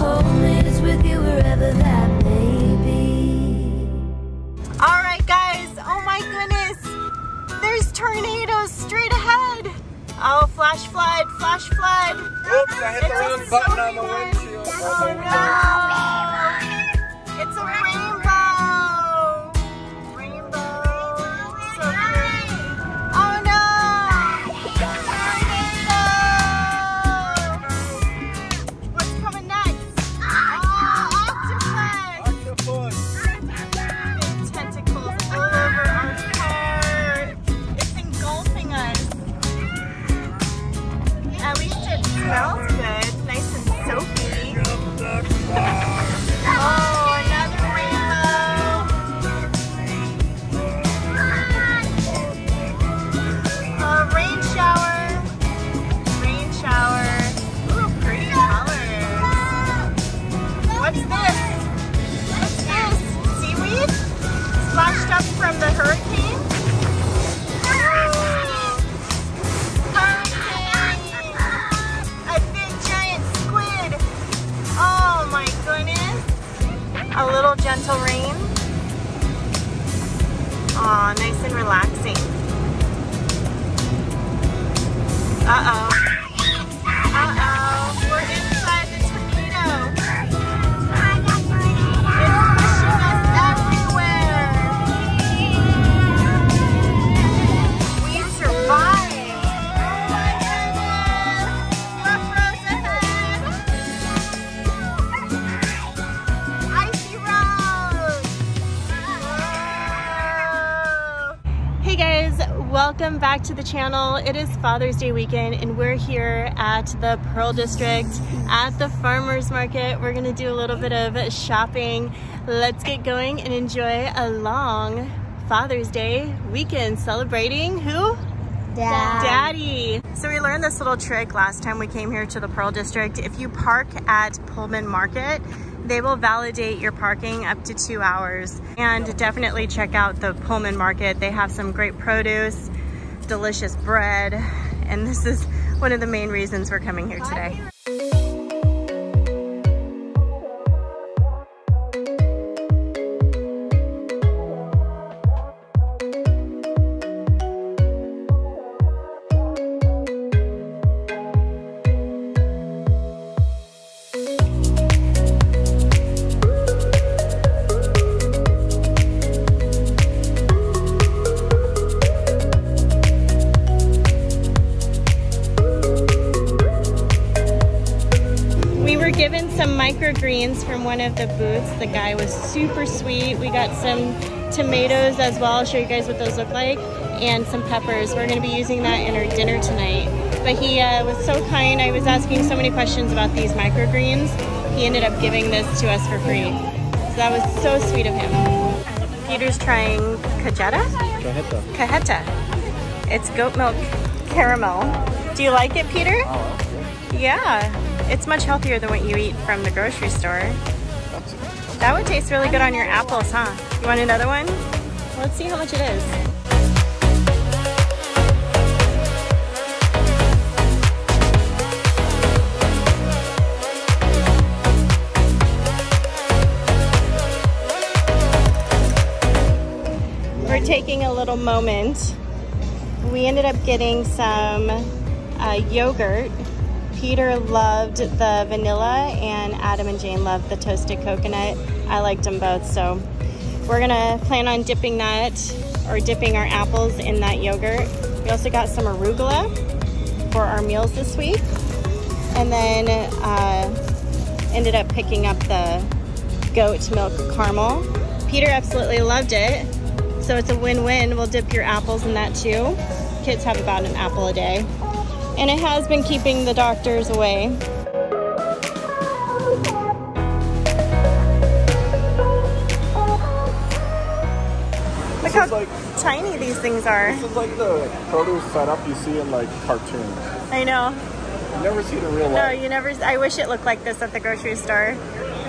Home is with you wherever that may be. All right, guys. Oh my goodness. There's tornadoes straight ahead. Oh, flash flood, flash flood. Oops, I hit It's a wrong button on the windshield. Oh no! It's a rainbow! It A little gentle rain. Aw, nice and relaxing. Uh-oh. Uh-oh. Welcome back to the channel. It is Father's Day weekend and we're here at the Pearl District at the farmer's market. We're gonna do a little bit of shopping. Let's get going and enjoy a long Father's Day weekend celebrating who? Daddy. So we learned this little trick last time we came here to the Pearl District. If you park at Pullman Market, they will validate your parking up to two hours. And definitely check out the Pullman Market. They have some great produce, delicious bread, and this is one of the main reasons we're coming here today. From one of the booths. The guy was super sweet. We got some tomatoes as well. I'll show you guys what those look like. And some peppers. We're gonna be using that in our dinner tonight. But he uh, was so kind. I was asking so many questions about these microgreens. He ended up giving this to us for free. So that was so sweet of him. Peter's trying cajeta? Cajeta. Cajeta. It's goat milk caramel. Do you like it, Peter? Yeah, it's much healthier than what you eat from the grocery store. That would taste really good on your apples, huh? You want another one? Let's see how much it is. We're taking a little moment. We ended up getting some uh, yogurt. Peter loved the vanilla and Adam and Jane loved the toasted coconut. I liked them both, so we're gonna plan on dipping that or dipping our apples in that yogurt. We also got some arugula for our meals this week. And then uh, ended up picking up the goat milk caramel. Peter absolutely loved it. So it's a win-win. We'll dip your apples in that too. Kids have about an apple a day. And it has been keeping the doctors away. Look how like tiny these things are. this is like the produce setup you see in like cartoons. I know. You never see it in real life. No, you never, I wish it looked like this at the grocery store.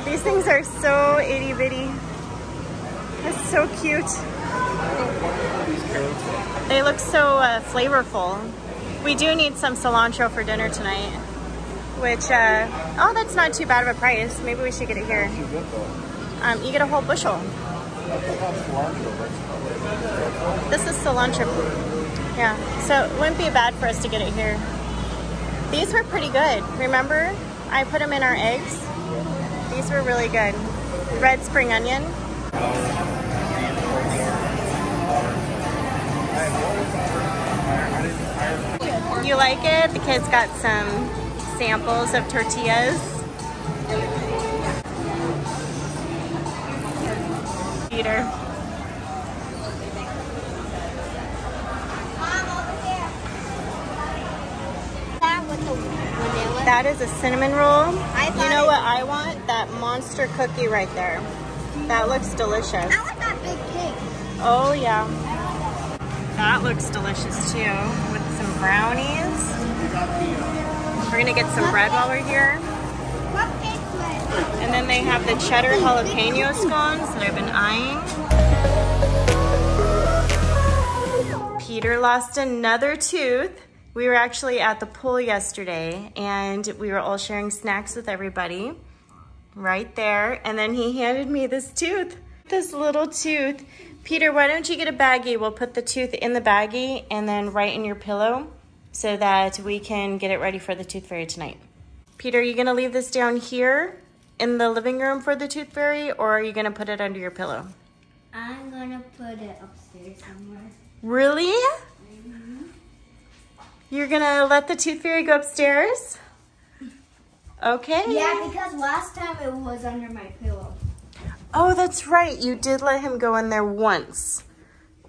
These things are so itty bitty. It's so cute. They look so uh, flavorful. We do need some cilantro for dinner tonight. which, uh, oh, that's not too bad of a price. Maybe we should get it here. You get. Um, you get a whole bushel. This is cilantro. Yeah, so it wouldn't be bad for us to get it here. These were pretty good. Remember, I put them in our eggs. These were really good. Red spring onion. You like it? The kids got some samples of tortillas. Peter. That with the vanilla. That is a cinnamon roll. You know what I want? That monster cookie right there. That looks delicious. I want that big cake. Oh yeah. That looks delicious too, brownies. We're gonna get some bread while we're here. And then they have the cheddar jalapeno scones that I've been eyeing. Peter lost another tooth. We were actually at the pool yesterday and we were all sharing snacks with everybody right there. And then he handed me this tooth, this little tooth. Peter, why don't you get a baggie? We'll put the tooth in the baggie and then right in your pillow so that we can get it ready for the tooth fairy tonight. Peter, are you gonna leave this down here in the living room for the tooth fairy or are you gonna put it under your pillow? I'm gonna put it upstairs somewhere. Really? Mhm. You're gonna let the tooth fairy go upstairs? Okay. Yeah, because last time it was under my pillow. Oh, that's right. You did let him go in there once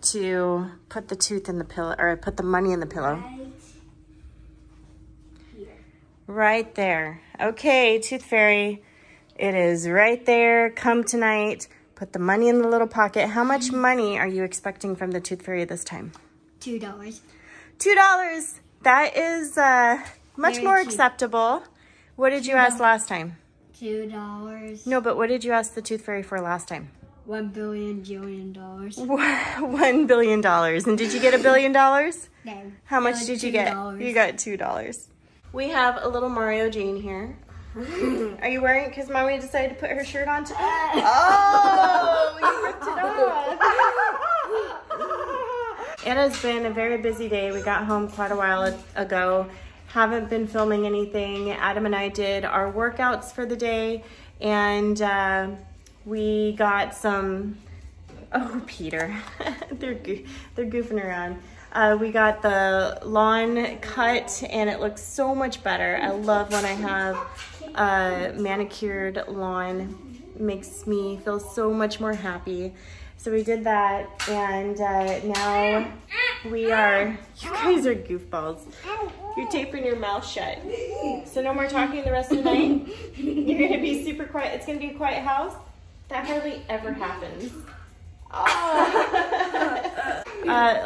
to put the tooth in the pillow or put the money in the pillow. Right here. Right there. Okay, tooth fairy. It is right there. Come tonight. Put the money in the little pocket. How much money are you expecting from the tooth fairy this time? Two dollars. Two dollars. That is uh, much Very more cheap. acceptable. What did you ask last time? Two dollars. No, but what did you ask the tooth fairy for last time? One billion dollars. One billion dollars. And did you get a billion dollars? No. How much did you get? $2. You got two dollars. We have a little Mario Jane here. Are you wearing it because mommy decided to put her shirt on today? Oh, you ripped it off. It has been a very busy day. We got home quite a while ago. Haven't been filming anything. Adam and I did our workouts for the day, and uh, we got some Oh, Peter, they're goo- they're goofing around. Uh, we got the lawn cut, and it looks so much better. I love when I have a manicured lawn; makes me feel so much more happy. So we did that, and uh, now we are. You guys are goofballs. You're taping your mouth shut. So no more talking the rest of the night. You're gonna be super quiet. It's gonna be a quiet house. That hardly ever happens. uh,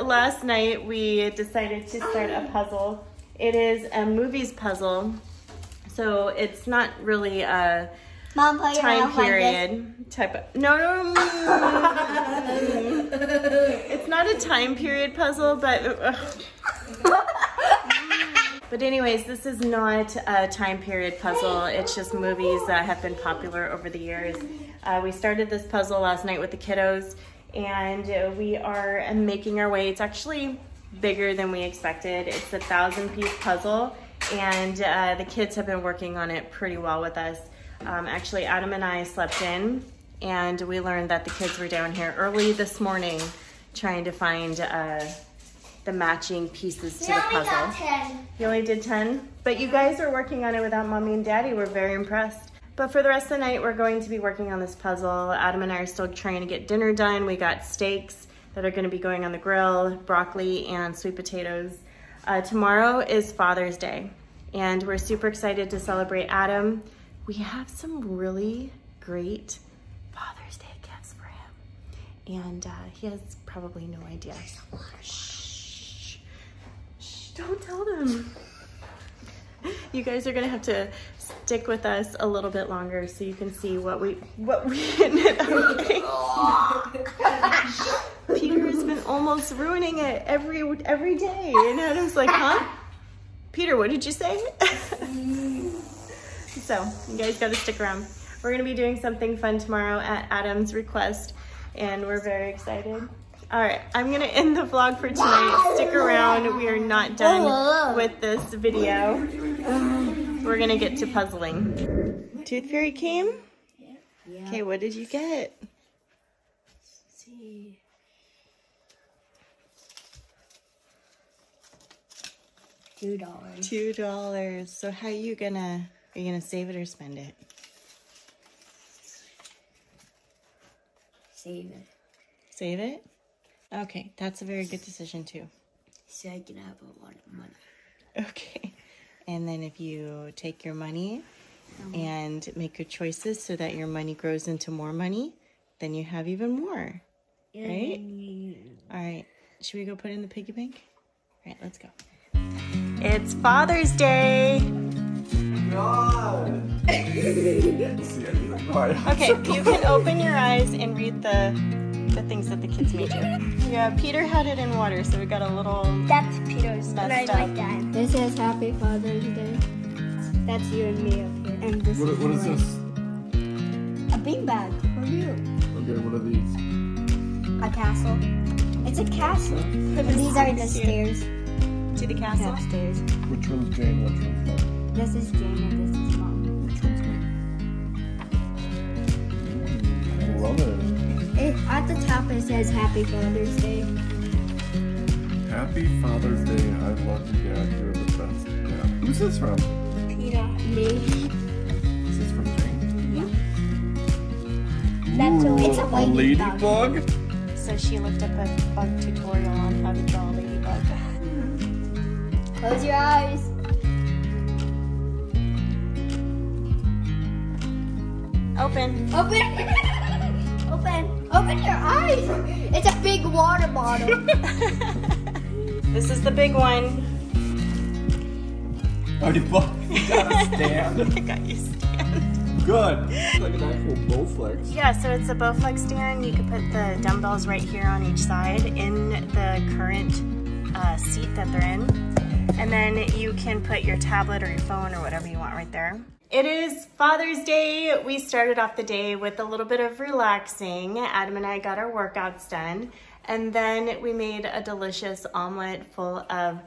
last night we decided to start a puzzle. It is a movies puzzle, so it's not really a Mom, put your time mouth like period type of. No, no, no. it's not a time period puzzle, but. But anyways, this is not a time period puzzle. It's just movies that have been popular over the years. Uh, we started this puzzle last night with the kiddos, and uh, we are uh, making our way. It's actually bigger than we expected. It's a thousand piece puzzle, and uh, the kids have been working on it pretty well with us. Um, actually, Adam and I slept in, and we learned that the kids were down here early this morning trying to find uh, the matching pieces to We the only puzzle. You only did 10? But you guys are working on it without mommy and daddy. We're very impressed. But for the rest of the night, we're going to be working on this puzzle. Adam and I are still trying to get dinner done. We got steaks that are gonna be going on the grill, broccoli and sweet potatoes. Uh, tomorrow is Father's Day, and we're super excited to celebrate Adam. We have some really great Father's Day gifts for him. And uh, he has probably no idea. Shh. Shh, don't tell them. You guys are gonna have to stick with us a little bit longer so you can see what we what we ended up. Peter has been almost ruining it every every day, and Adam's like, "Huh? Peter, what did you say?" So you guys gotta stick around. We're gonna be doing something fun tomorrow at Adam's request and we're very excited. All right, I'm gonna end the vlog for tonight. Stick around, we are not done with this video. We're gonna get to puzzling. Tooth Fairy came? Yeah. Okay, what did you get? see. Two dollars. Two dollars. So how are you gonna, are you gonna save it or spend it? Save it. Save it? Okay, that's a very good decision too. So I can have a lot of money. Okay. And then if you take your money um. and make good choices so that your money grows into more money, then you have even more. Right? All right. Should we go put in the piggy bank? All right, let's go. It's Father's Day. Okay, you can open your eyes and read the the things that the kids made you. Yeah, Peter had it in water, so we got a little That's Peter's. and I like that. This is Happy Father's Day. That's you and me up here. And this What, is what is this? A beanbag for you. Okay, what are these? A castle. It's a castle. And these are the stairs. to the castle. Upstairs. Which one's Jane? Which one's mom? This is Jane and this is mom. Which one's me? I love it. It, at the top it says Happy Father's Day. Happy Father's Day. I love you, Dad. You're the best. Yeah. Who's this from? Peter. Me. This is from Jane. That's a, it's a A ladybug. ladybug? So she looked up a bug tutorial on how to draw a ladybug. Mm-hmm. Close your eyes. Open. Open. Open. Open your eyes. It's a big water bottle. This is the big one. Oh, you got a stand. I got you stand. Good. It's like an actual Bowflex. Yeah, so it's a Bowflex stand. You could put the dumbbells right here on each side in the current uh, seat that they're in. And then you can put your tablet or your phone or whatever you want right there. It is Father's Day. We started off the day with a little bit of relaxing. Adam and I got our workouts done. And then we made a delicious omelet full of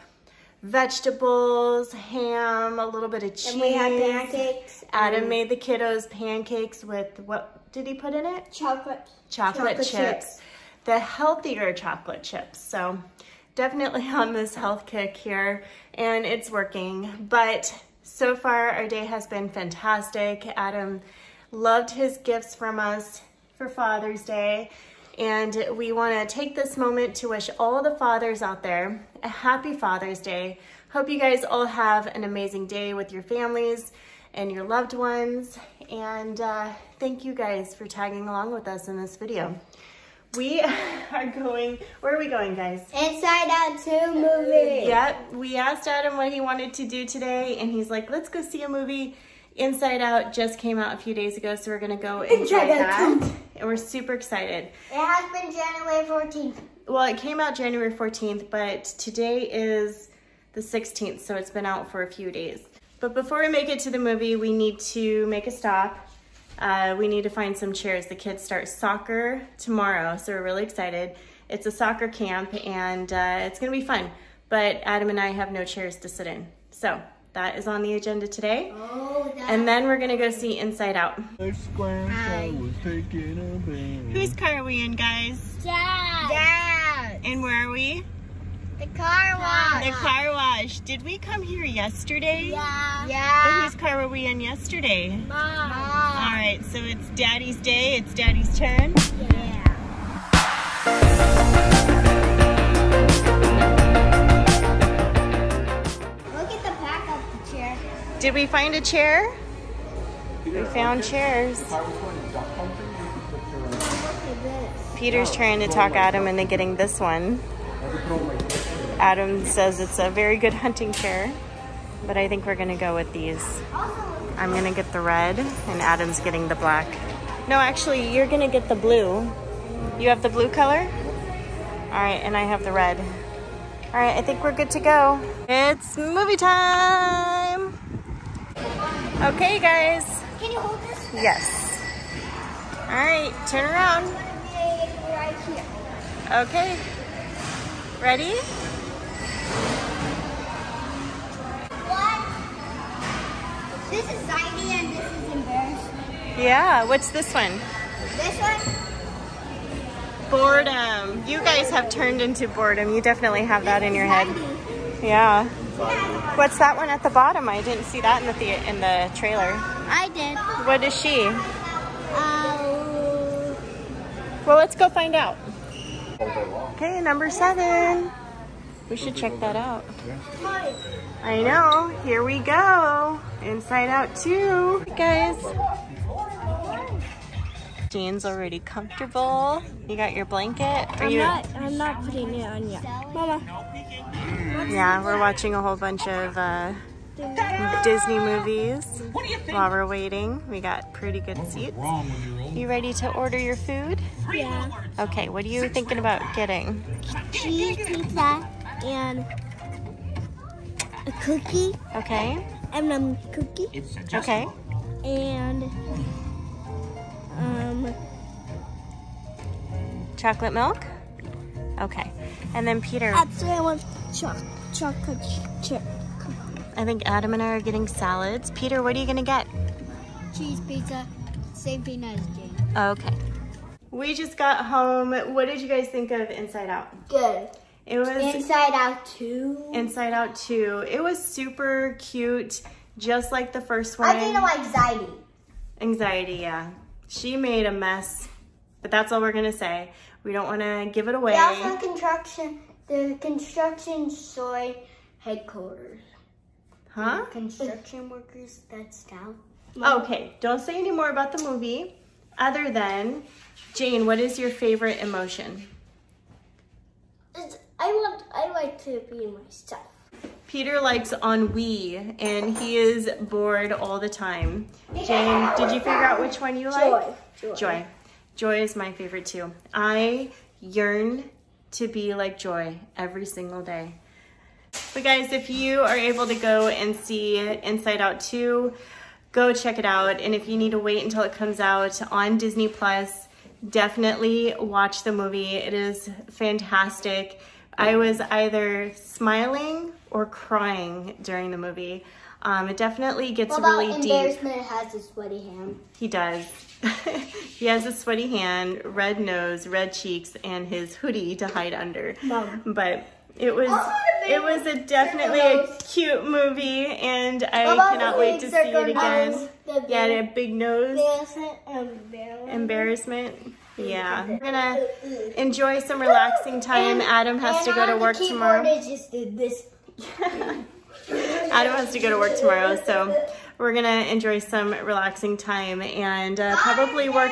vegetables, ham, a little bit of cheese. and we had pancakes. Adam made the kiddos pancakes with what did he put in it? chocolate. Chocolate, Chocolate chips. chips. The healthier chocolate chips. So definitely on this health kick here and it's working. But so far our day has been fantastic. Adam loved his gifts from us for Father's Day. And we want to take this moment to wish all the fathers out there a happy Father's Day. Hope you guys all have an amazing day with your families and your loved ones. And uh, thank you guys for tagging along with us in this video. We are going, where are we going, guys? Inside Out 2 movie. Yep, we asked Adam what he wanted to do today, and he's like, let's go see a movie. Inside Out just came out a few days ago, so we're gonna go enjoy Inside Out that. And we're super excited. It has been January 14th. Well, it came out January 14th, but today is the 16th, so it's been out for a few days. But before we make it to the movie, we need to make a stop. Uh, we need to find some chairs. The kids start soccer tomorrow, so we're really excited. It's a soccer camp, and uh, it's gonna be fun. But Adam and I have no chairs to sit in. So that is on the agenda today. Oh, that. And then we're gonna go see Inside Out. Square, Hi. was taking a bath. Whose car are we in, guys? Dad. Dad. And where are we? The car wash. The car wash. Did we come here yesterday? Yeah. Yeah. But Yeah. whose car were we in yesterday? Mom. All right, so it's Daddy's day. It's Daddy's turn. Yeah. Look at the back of the chair. Did we find a chair? We found chairs. If I was going to duck hunting, you could put your, Look at this. Peter's trying to talk Adam into getting this one. I could throw my Adam says it's a very good hunting chair, but I think we're gonna go with these. I'm gonna get the red, and Adam's getting the black. No, actually, you're gonna get the blue. You have the blue color? All right, and I have the red. All right, I think we're good to go. It's movie time. Okay, guys. Can you hold this? Yes. All right, turn around. Right. Okay. Ready? This is and this is embarrassment. Yeah. What's this one? This one? Boredom. You guys have turned into boredom. You definitely have that in your head. Yeah. What's that one at the bottom? I didn't see that in the, the in the trailer. I did. What is she? Uh, Well, let's go find out. All day long. Okay, number seven. We should check that out. I know. Here we go. Inside Out 2. Guys. Jane's already comfortable. You got your blanket? Are I'm you? not. I'm not putting it on yet, Mama. Yeah, we're watching a whole bunch of uh, Disney movies while we're waiting. We got pretty good seats. You ready to order your food? Yeah. Okay, what are you thinking about getting? Cheese pizza and a cookie, Okay, M&M cookie, okay. and um Chocolate milk? Okay. And then Peter, actually I want choc chocolate chip I think Adam and I are getting salads. Peter, what are you gonna get? cheese pizza, same thing as Jane. Okay. We just got home. What did you guys think of Inside Out? Good. It was Inside Out too. Inside Out 2. It was super cute, just like the first one. I didn't like Zaidi. Anxiety, yeah. She made a mess, but that's all we're gonna say. We don't want to give it away. Also construction the construction soy headquarters. Huh? Construction workers that's down. Okay, don't say any more about the movie other than Jane, what is your favorite emotion? It's, I want I like to be myself. Peter likes ennui and he is bored all the time. Jane, did you figure out which one you like? Joy. Joy. Joy is my favorite too. I yearn to be like Joy every single day. But guys, if you are able to go and see Inside Out 2, go check it out. And if you need to wait until it comes out on Disney Plus, definitely watch the movie. It is fantastic. I was either smiling or crying during the movie. Um, it definitely gets What really deep. embarrassment has a sweaty hand? He does. he has a sweaty hand, red nose, red cheeks, and his hoodie to hide under. Mom. But it was it was a definitely a cute movie, and I cannot wait to see it again. Yeah, big- the big nose, Embarrassment embarrassment. Yeah, we're gonna enjoy some relaxing time. Adam has to go to work tomorrow. It just did this. Adam has to go to work tomorrow, so we're gonna enjoy some relaxing time and uh, probably work.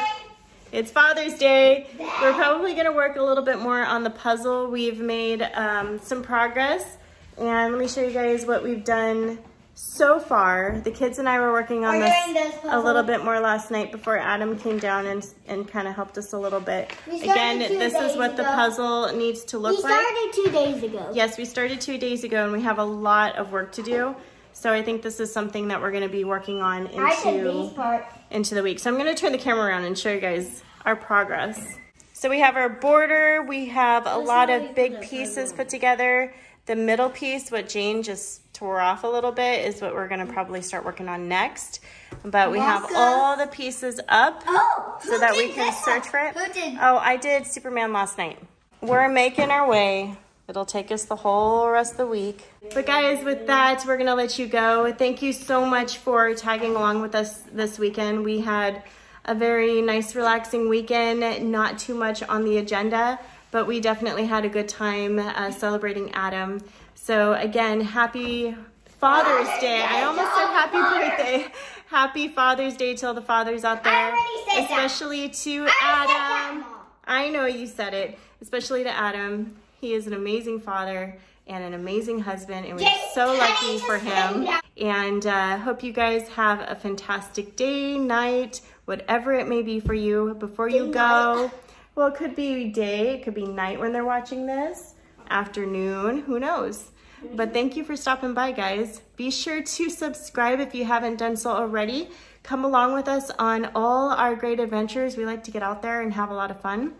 It's Father's Day. We're probably gonna work a little bit more on the puzzle. We've made um, some progress, and let me show you guys what we've done so far. The kids and I were working on this this a little bit more last night before Adam came down and and kind of helped us a little bit. Again, this is what the puzzle needs to look like. We like. started two days ago. Yes, we started two days ago and we have a lot of work to do. So I think this is something that we're going to be working on I did these into, into the week. So I'm going to turn the camera around and show you guys our progress. So we have our border. We have a lot of big pieces put together. The middle piece, what Jane just tore off a little bit, is what we're going to probably start working on next. But we have all the pieces up Oh, so that we can search for it. Who did? Oh, I did Superman last night. We're making our way. It'll take us the whole rest of the week. But guys, with that, we're gonna let you go. Thank you so much for tagging along with us this weekend. We had a very nice, relaxing weekend, not too much on the agenda, but we definitely had a good time uh, celebrating Adam. So again, happy Father's Day. I almost said happy birthday. Happy Father's Day to all the fathers out there. already said that. Especially to I said that, Adam. I know you said it, especially to Adam. He is an amazing father and an amazing husband, and we're so lucky for him. And uh, hope you guys have a fantastic day, night, whatever it may be for you before you go. Well, it could be day, it could be night when they're watching this, afternoon, who knows? But thank you for stopping by, guys. Be sure to subscribe if you haven't done so already. Come along with us on all our great adventures. We like to get out there and have a lot of fun.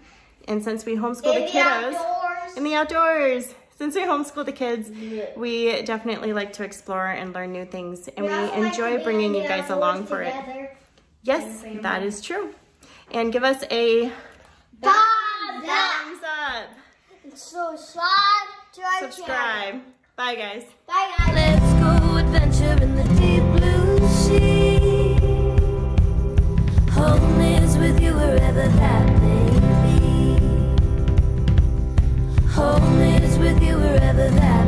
And since we homeschool In the kiddos in the outdoors, since we homeschool the kids, we definitely like to explore and learn new things. And we like to enjoy be bringing you guys along for it. Yes, that is true. And give us a thumbs. Thumbs up. Subscribe to our Subscribe. Channel. Bye, guys. Bye, guys. Let's go adventure in the deep blue sea. Home is with you wherever that may be. Home is with you wherever that